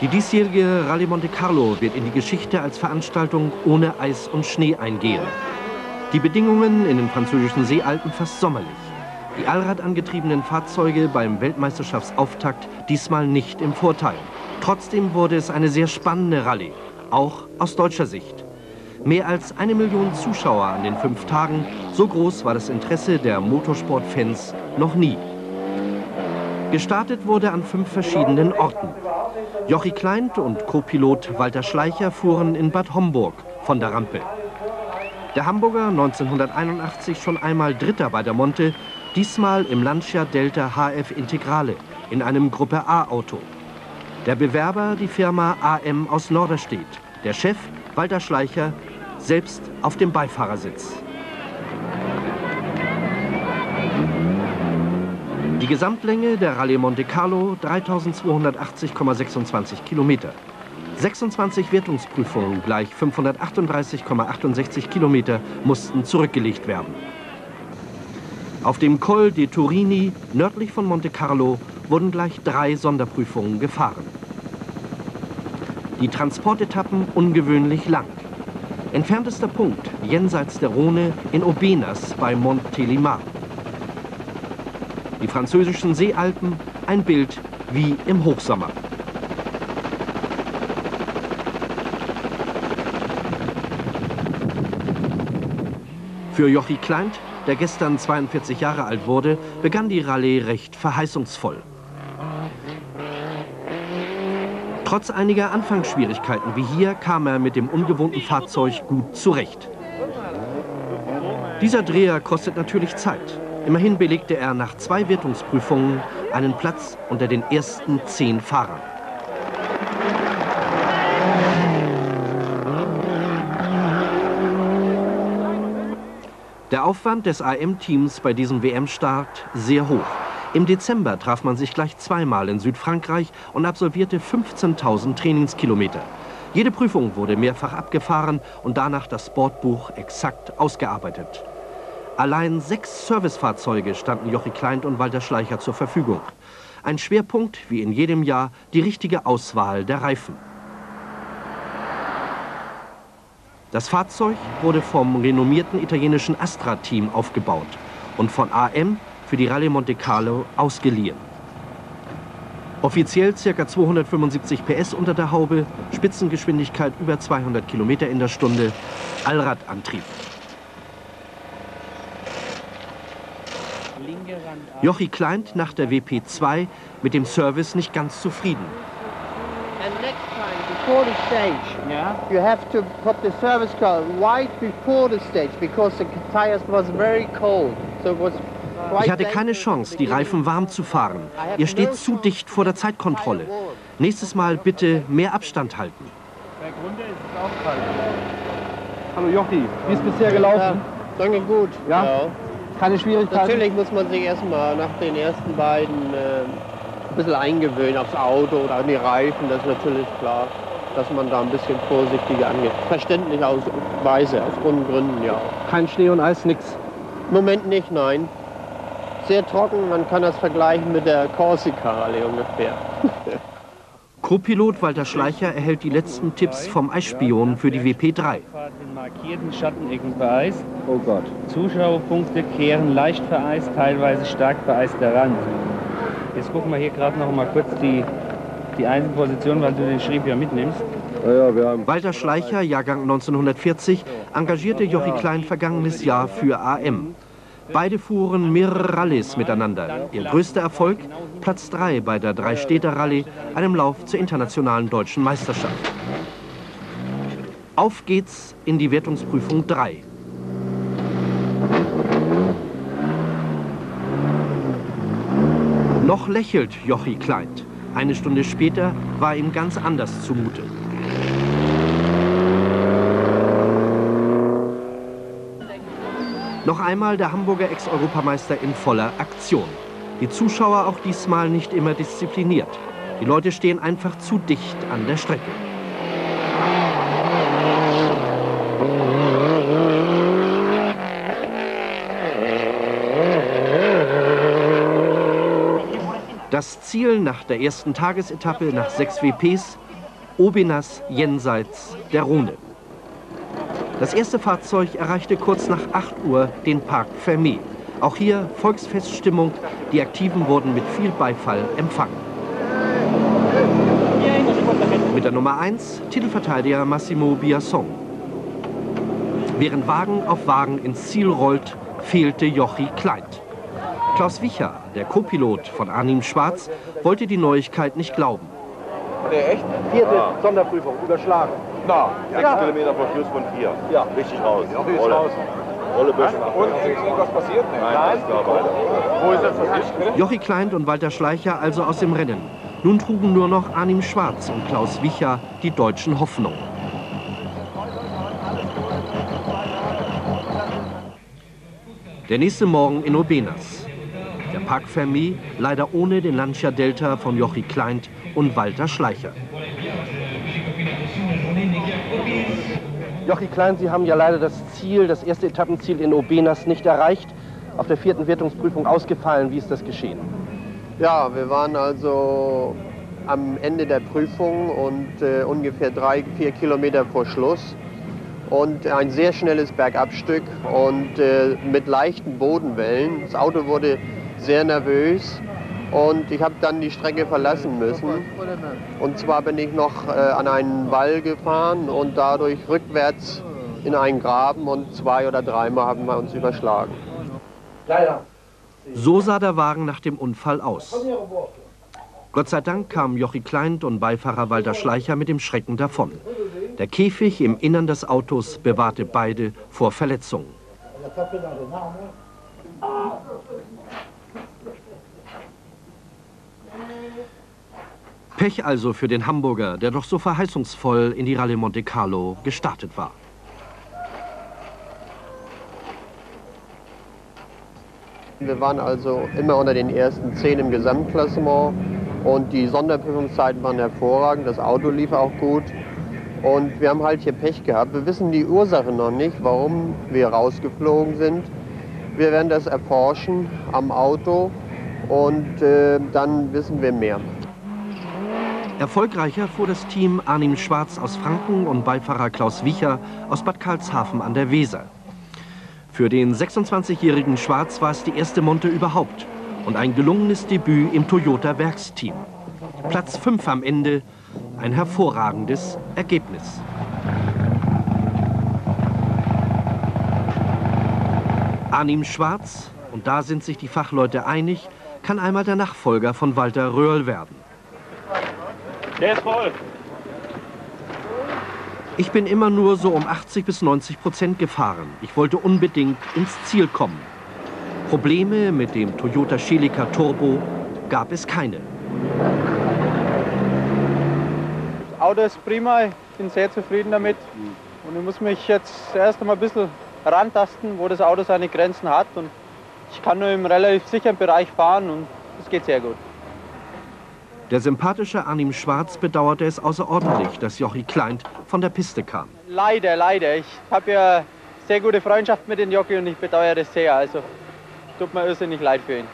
Die diesjährige Rallye Monte Carlo wird in die Geschichte als Veranstaltung ohne Eis und Schnee eingehen. Die Bedingungen in den französischen Seealpen fast sommerlich. Die allradangetriebenen Fahrzeuge beim Weltmeisterschaftsauftakt diesmal nicht im Vorteil. Trotzdem wurde es eine sehr spannende Rallye, auch aus deutscher Sicht. Mehr als eine Million Zuschauer an den fünf Tagen, so groß war das Interesse der Motorsportfans noch nie. Gestartet wurde an fünf verschiedenen Orten. Jochi Kleint und Co-Pilot Walter Schleicher fuhren in Bad Homburg von der Rampe. Der Hamburger 1981 schon einmal Dritter bei der Monte, diesmal im Lancia Delta HF Integrale in einem Gruppe A Auto. Der Bewerber die Firma AM aus Norderstedt. Der Chef Walter Schleicher selbst auf dem Beifahrersitz. Die Gesamtlänge der Rallye Monte Carlo 3280,26 Kilometer. 26 Wertungsprüfungen gleich 538,68 Kilometer mussten zurückgelegt werden. Auf dem Col de Turini nördlich von Monte Carlo wurden gleich drei Sonderprüfungen gefahren. Die Transportetappen ungewöhnlich lang. Entferntester Punkt jenseits der Rhone in Aubenas bei Montélimar. Die französischen Seealpen, ein Bild wie im Hochsommer. Für Jochi Kleint, der gestern 42 Jahre alt wurde, begann die Rallye recht verheißungsvoll. Trotz einiger Anfangsschwierigkeiten wie hier kam er mit dem ungewohnten Fahrzeug gut zurecht. Dieser Dreher kostet natürlich Zeit. Immerhin belegte er nach zwei Wertungsprüfungen einen Platz unter den ersten zehn Fahrern. Der Aufwand des AM-Teams bei diesem WM-Start sehr hoch. Im Dezember traf man sich gleich zweimal in Südfrankreich und absolvierte 15.000 Trainingskilometer. Jede Prüfung wurde mehrfach abgefahren und danach das Sportbuch exakt ausgearbeitet. Allein sechs Servicefahrzeuge standen Jochi Kleint und Walter Schleicher zur Verfügung. Ein Schwerpunkt, wie in jedem Jahr, die richtige Auswahl der Reifen. Das Fahrzeug wurde vom renommierten italienischen Astra-Team aufgebaut und von AM für die Rallye Monte Carlo ausgeliehen. Offiziell ca. 275 PS unter der Haube, Spitzengeschwindigkeit über 200 km in der Stunde, Allradantrieb. Jochi Kleint nach der WP2 mit dem Service nicht ganz zufrieden. And next time, before the stage, yeah. you have to put the service car right before the stage because the tires was very cold. So it was ich hatte keine Chance, die Reifen warm zu fahren. Ihr steht zu dicht vor der Zeitkontrolle. Nächstes Mal bitte mehr Abstand halten. Bergunter ist es auch kalt. Hallo Jochi, wie ist bisher gelaufen? Ja, danke gut. Ja? ja? Keine Schwierigkeiten? Natürlich muss man sich erstmal nach den ersten beiden äh, ein bisschen eingewöhnen aufs Auto oder an die Reifen, das ist natürlich klar, dass man da ein bisschen vorsichtiger angeht. Verständlich aus Weise, aus guten Gründen, ja. Kein Schnee und Eis, nix? Moment nicht, nein. Sehr trocken, man kann das vergleichen mit der Corsica-Rallye ungefähr. Co-Pilot Walter Schleicher erhält die letzten Tipps vom Eisspion für die WP3. In markierten Schattenecken vereist. Oh Gott. Zuschauerpunkte kehren leicht vereist, teilweise stark vereister Rand. Jetzt gucken wir hier gerade noch mal kurz die, die Einzelposition, weil du den Schrieb ja mitnimmst. Ja, ja, Walter Schleicher, Jahrgang 1940, engagierte Jochi Klein vergangenes Jahr für AM. Beide fuhren mehrere Rallyes miteinander. Ihr größter Erfolg? Platz 3 bei der Drei-Städter-Rallye, einem Lauf zur internationalen deutschen Meisterschaft. Auf geht's in die Wertungsprüfung 3. Noch lächelt Jochi Kleint. Eine Stunde später war ihm ganz anders zumute. Noch einmal der Hamburger Ex-Europameister in voller Aktion. Die Zuschauer auch diesmal nicht immer diszipliniert. Die Leute stehen einfach zu dicht an der Strecke. Das Ziel nach der ersten Tagesetappe nach sechs WPs Obenas jenseits der Rhone. Das erste Fahrzeug erreichte kurz nach 8 Uhr den Parc Fermé. Auch hier Volksfeststimmung, die Aktiven wurden mit viel Beifall empfangen. Mit der Nummer 1 Titelverteidiger Massimo Biasson. Während Wagen auf Wagen ins Ziel rollt, fehlte Jochi Kleint. Klaus Wicher, der Co-Pilot von Arnim Schwarz, wollte die Neuigkeit nicht glauben. Der echt? Vierte Sonderprüfung, überschlagen. Na, Sechs ja. Kilometer vor Schluss von vier. Ja. Richtig raus. Jochi ist Rolle. raus. Rolle Böschung. Und ist irgendwas passiert? Nee. Nein, klar weiter. Wo ist jetzt das drin? Jochi Kleint und Walter Schleicher also aus dem Rennen. Nun trugen nur noch Arnim Schwarz und Klaus Wicher die deutschen Hoffnungen. Der nächste Morgen in Obenas. Der Parc Fermé leider ohne den Lancia Delta von Jochi Kleint und Walter Schleicher. Jochi Kleint, Sie haben ja leider das Ziel, das erste Etappenziel in Obenas nicht erreicht. Auf der vierten Wertungsprüfung ausgefallen. Wie ist das geschehen? Ja, wir waren also am Ende der Prüfung und äh, ungefähr drei, vier Kilometer vor Schluss. Und ein sehr schnelles Bergabstück und äh, mit leichten Bodenwellen. Das Auto wurde sehr nervös und ich habe dann die Strecke verlassen müssen. Und zwar bin ich noch äh, an einen Wall gefahren und dadurch rückwärts in einen Graben und zwei oder dreimal haben wir uns überschlagen. So sah der Wagen nach dem Unfall aus. Gott sei Dank kamen Jochi Kleint und Beifahrer Walter Schleicher mit dem Schrecken davon. Der Käfig im Innern des Autos bewahrte beide vor Verletzungen. Pech also für den Hamburger, der doch so verheißungsvoll in die Rallye Monte Carlo gestartet war. Wir waren also immer unter den ersten zehn im Gesamtklassement und die Sonderprüfungszeiten waren hervorragend, das Auto lief auch gut und wir haben halt hier Pech gehabt. Wir wissen die Ursache noch nicht, warum wir rausgeflogen sind. Wir werden das erforschen am Auto und äh, dann wissen wir mehr. Erfolgreicher fuhr das Team Arnim Schwarz aus Franken und Beifahrer Klaus Wicher aus Bad Karlshafen an der Weser. Für den 26-jährigen Schwarz war es die erste Monte überhaupt und ein gelungenes Debüt im Toyota-Werksteam. Platz 5 am Ende, ein hervorragendes Ergebnis. Arnim Schwarz, und da sind sich die Fachleute einig, kann einmal der Nachfolger von Walter Röhrl werden. Der ist voll. Ich bin immer nur so um 80 bis 90 Prozent gefahren. Ich wollte unbedingt ins Ziel kommen. Probleme mit dem Toyota Celica Turbo gab es keine. Das Auto ist prima, ich bin sehr zufrieden damit. Und ich muss mich jetzt erst einmal ein bisschen rantasten, wo das Auto seine Grenzen hat. Und ich kann nur im relativ sicheren Bereich fahren und es geht sehr gut. Der sympathische Arnim Schwarz bedauerte es außerordentlich, dass Jochi Kleint von der Piste kam. Leider, leider. Ich habe ja sehr gute Freundschaft mit dem Jockey und ich bedauere das sehr. Also tut mir irrsinnig leid für ihn.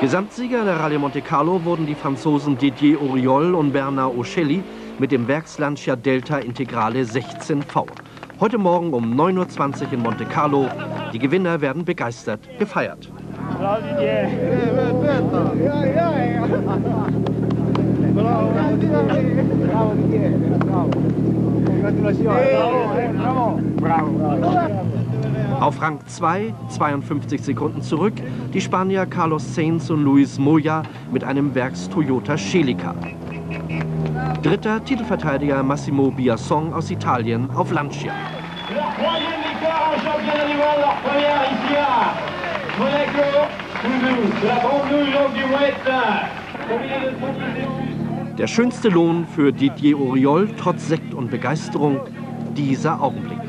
Gesamtsieger der Rallye Monte Carlo wurden die Franzosen Didier Auriol und Bernard Ocelli mit dem Werkslancia Delta Integrale 16V. Heute Morgen um 9.20 Uhr in Monte Carlo. Die Gewinner werden begeistert gefeiert. Auf Rang 2, 52 Sekunden zurück, die Spanier Carlos Sainz und Luis Moya mit einem Werks Toyota Celica. Dritter Titelverteidiger Massimo Biasson aus Italien auf Lancia. Der schönste Lohn für Didier Auriol trotz Sekt und Begeisterung, dieser Augenblick.